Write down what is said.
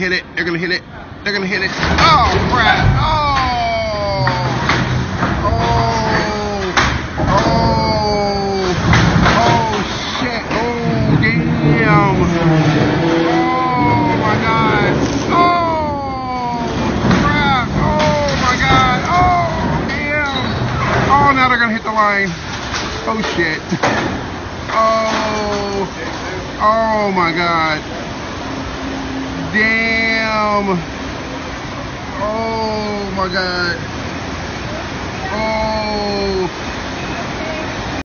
hit it. They're gonna hit it. They're gonna hit it. Oh crap! Oh! Oh! Oh! Oh shit! Oh damn! Oh my god! Oh crap! Oh my god! Oh damn! Oh now they're gonna hit the line. Oh shit! Oh! Oh my god! Damn! Oh my god!